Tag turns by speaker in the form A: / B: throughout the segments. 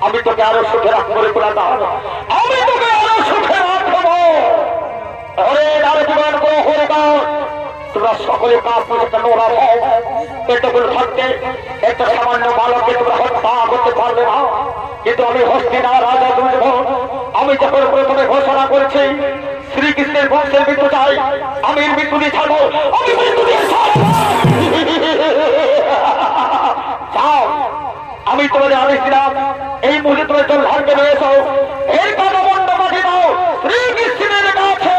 A: আমি তোকে আরও সুখে রাখব রে গুলাদা আমি তোকে আরও সুখে রাখব। জীবন করে কিন্তু আমি যখন প্রথমে ঘোষণা করেছি, শ্রীকৃষ্ণের বংশের মৃত্যু চাই, আমি আমি মৃত্যু দিয়ে ছাড়বো। যাও। আমি তোমাদের আদেশ দিলাম, এই মুহূর্তে তোমার জল ভাগ্য রয়েছ এই কথা মন্ড পাঠিয়ে দাও শ্রীকৃষ্ণের কাছে।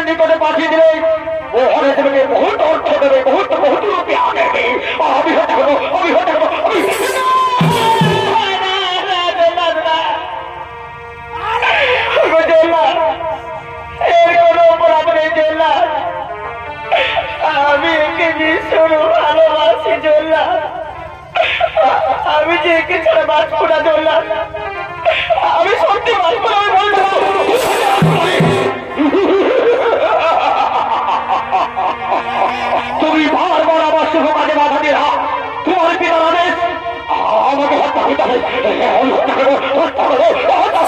A: বাঁচিয়ে দিলে মোহনে দেবে বহুত অর্থ দেবে, বহুত বহুত রুপিয়া দেবে। আমি আমি সত্যি বাঁচবো না আমি তুমি বারবার আমার শুভ কাজে বাধা দিলা তোমার পিতার আদেশ আমাকে হত্যা করতে হবে। আমি হত্যা করব হত্যা করব, হত্যা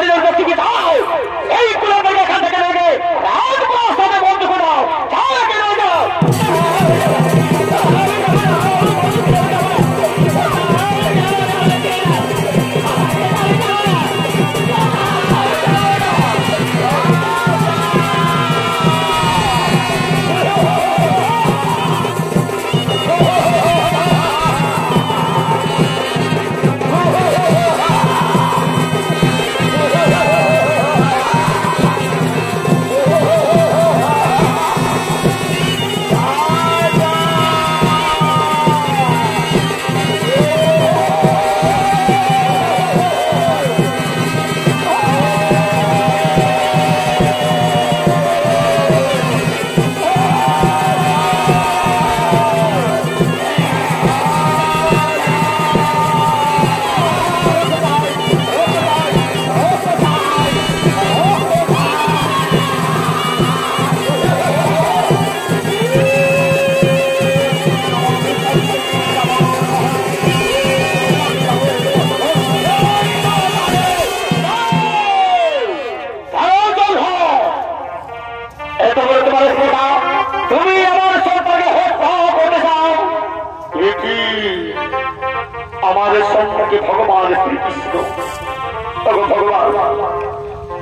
A: দাঁড়িয়ে ব্যক্তিকে দাও? এই কুলাদের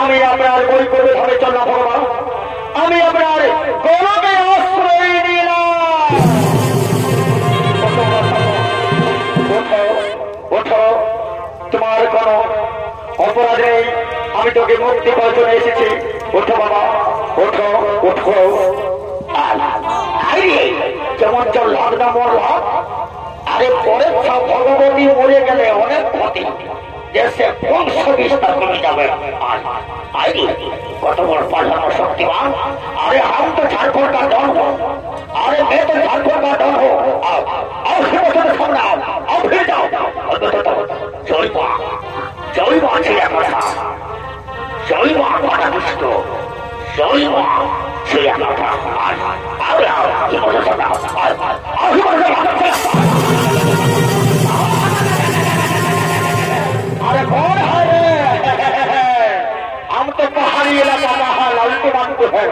A: আমি আপনার বৈকুণ্ঠ ভাবে চললাম, ভগবান। আমি আপনার গৌরবে আশ্রয় তোমার কোনো অপরাধ নেই? আমি তোকে মুক্তি জন্য এসেছি। ওঠো বাবা, ওঠো ওঠো। যেমন চল আরে পরে ভগবতী মরে গেলে অনেক ক্ষতি। দেশে বংশ বিস্তার করে যাবে আই কত বড় পাঠানো শক্তিমান আরে আমি তো ঝাড়খণ্ড কা দল হো আরে মে তো ঝাড়খণ্ড কা দল হো আও সে বছর সামনে আও ফিরে যাও জয় মা জয় মা ছিল কথা জয় মা কথা বুঝত জয় মা ছিল কথা আর আর আর আর আর कौन है हम तो पहाड़ी इलाका का है लालटू मंटू है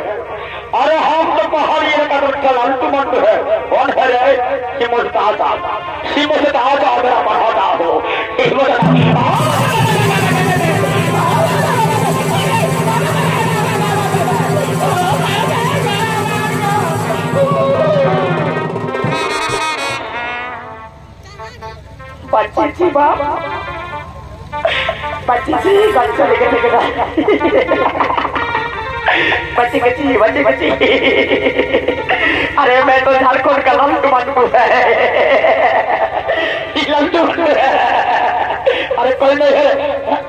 A: अरे हम तो पहाड़ी इलाका का लालटू मंटू है कौन है रे हिम्मत से आजा हिम्मत मेरा पढ़ाता हो हिम्मत
B: बच्ची बाप बच्ची बच्ची बच्ची बच्ची अरे, मैं तो झारखंड का लंटू मंटू है।
A: लंटू अरे, कोई नहीं है।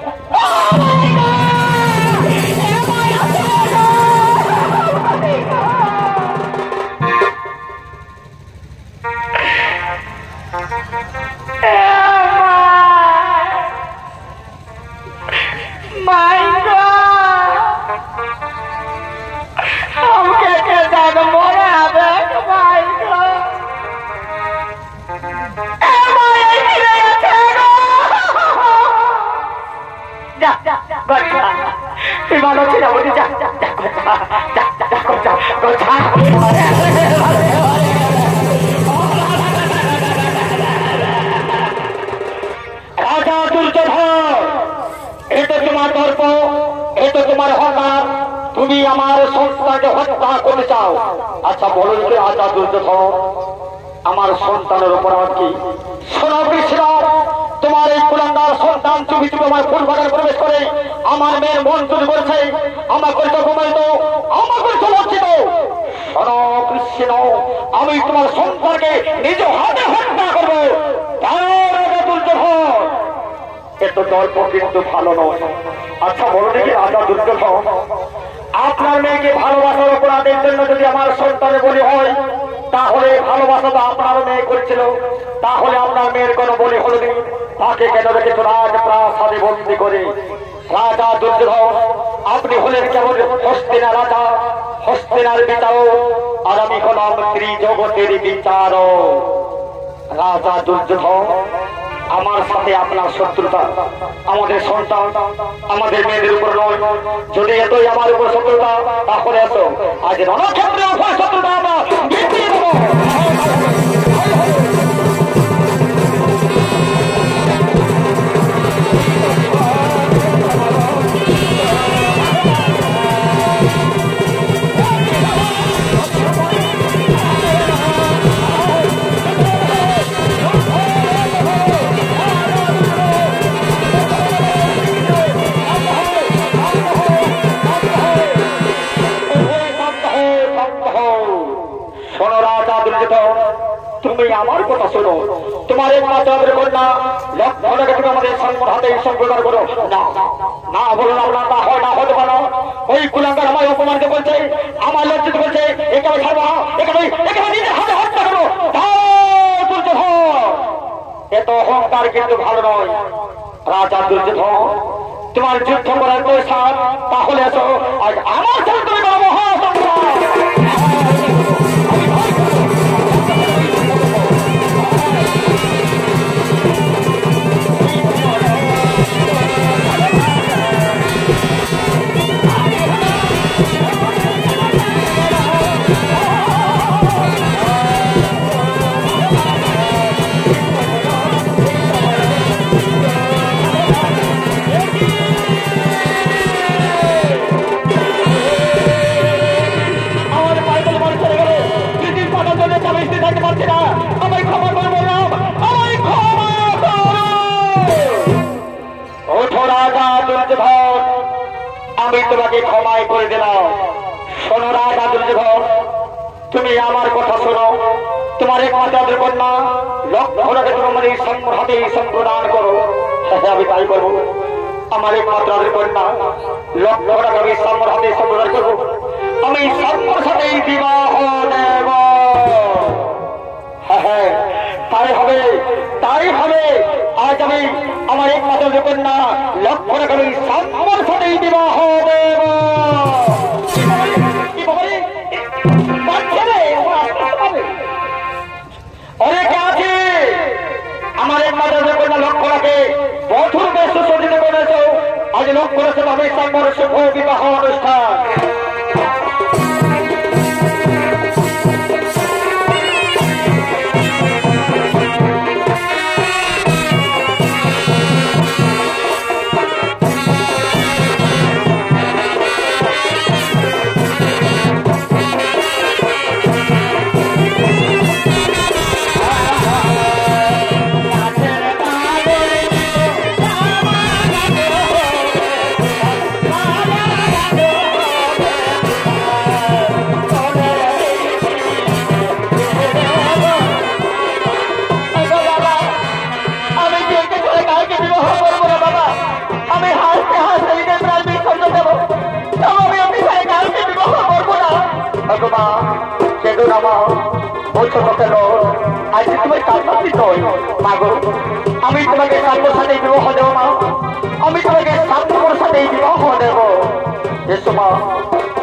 A: তুমি আমার সন্তানকে হত্যা করে চাও। আচ্ছা বলো যে রাজা দুর্যোধন আমার সন্তানের অপরাধ কি? তোমার এই কুলাঙ্গার সন্তান চুপি তুমি আমার ফুল বাগানে প্রবেশ করে আমার মেয়ের মন চুরি করেছে করেছে ঘুমাইত আমার করেছে লজ্জিত। শোনো, কৃষ্ণ, আমি তোমার সন্তানকে নিজ হাতে হত্যা করব। এত গল্প কিন্তু ভালো নয়। আচ্ছা বলো দেখি রাজা দুর্যোধন আপনার মেয়েকে ভালোবাসার অপরাধের জন্য যদি আমার সন্তানের বলি হয়, তাহলে ভালোবাসা তো আপনার মেয়ে করেছিল। তাহলে আপনার মেয়ের কোনো বলি হলো তাকে কেন রেখেছ রাজ প্রাসাদে বন্দি করে? রাজা দুর্যোধন, আপনি হলেন কেমন হস্তিনা রাজা? হস্তিনার বিচারক। আর আমি হলাম ত্রিজগতের বিচারক। রাজা দুর্যোধন আমার সাথে আপনার শত্রুতা, আমাদের সন্তান, আমাদের মেয়েদের উপর নয়। যদি এতই আমার উপর শত্রুতা, তাহলে এত। আজ রণক্ষেত্রে শত্রুতা আমরা। তুমি আমার কথা শোনো। তোমার একমাত্র আমাদের কন্যা লক্ষ টাকা তুমি আমাদের সম্মান হাতে সম্প্রদান করো। না না, বলো না না হয় না, হতে পারো ওই কুলাঙ্গার আমায় অপমানিত বলছে আমার লজ্জিত বলছে একে ছাড়বো একে আমি নিজের হাতে হত্যা করব এত অহংকার কিন্তু ভালো নয়। রাজা দুর্যোধন, তোমার যুদ্ধ করার পয়সা, তাহলে এসো। আর আমার সাথে তুমি সাথে ঈশন প্রদান করো। হ্যাঁ আমি তাই করব। আমার একমাত্র কন্যা লক্ষ টাকা বিশ্রামের হাতে আয়োজিত আজ লোক পুরসভা বিবাহ অনুষ্ঠান।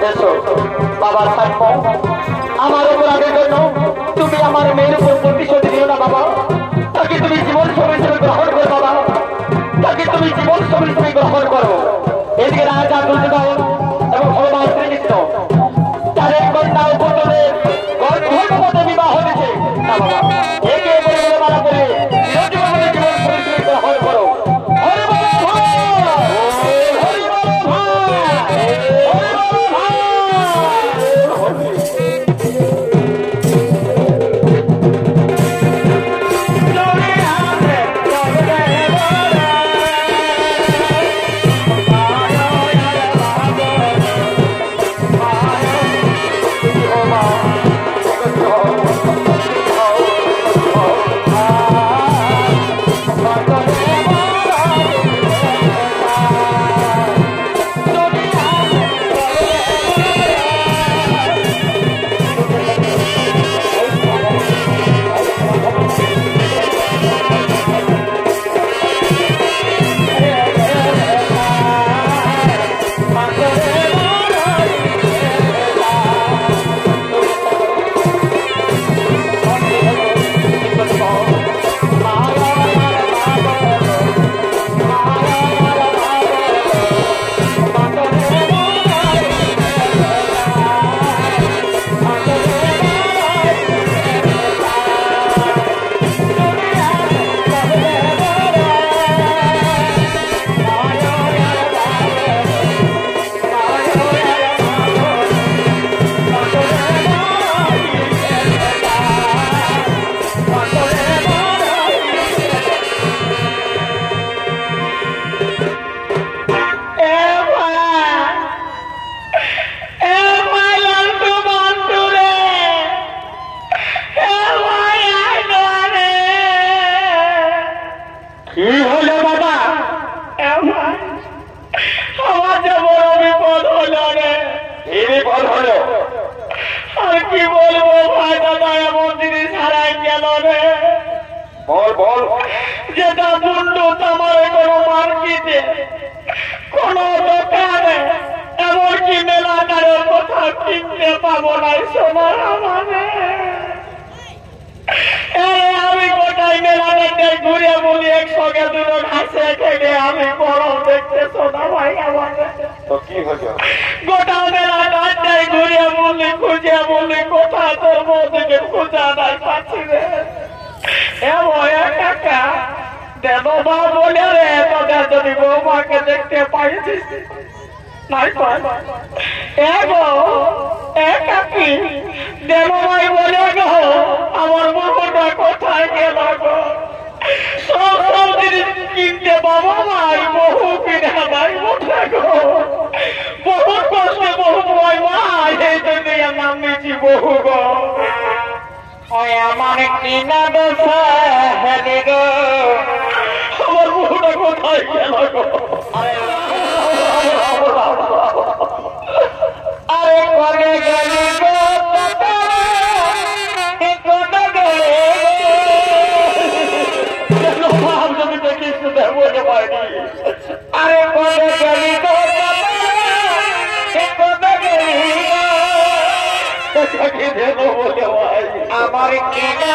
A: দেশ বাবা সাম্য আমার অপরাধের জন্য তুমি আমার মেয়ের উপর প্রতিশোধ দিও না, বাবা। তাকে তুমি জীবন সব হিসেবে গ্রহণ করো, বাবা। তাকে তুমি জীবন সব হিসেবে গ্রহণ করো। মানে বল বল।
B: যেটা বন্ধু তোমার কোনো মার্কেটে কোনো দোকানে এমনকি মেলাকারের কোথাও কিনতে পাবো না সোনার মানে আমি গোটাই মেলাটাকে ঘুরে বলি একসঙ্গে দুটো হাসে খেলে আমি বড় দেখতে সোনা ভাই আমাদের
A: তো
B: গোটা মেলা ডাক্তার ঘুরে বললি খুঁজে বললি কোথায় তোর বউদিকে খুঁজা নাই পাচ্ছি রে। একা দেব বলে ভাই বলে, গো, আমার বউটা কোথায় গেল সব সব জিনিস কিনতে বাবা ভাই বহু কিনে গো বহুত কষ্টে বহু ভয় ভাই এই জন্য এর নাম বহু গো ওই আমার কিনা দশা হেলে গো আমার বহুটা কোথায় গেল গো আরে কলে গেলি গো আমার কিনা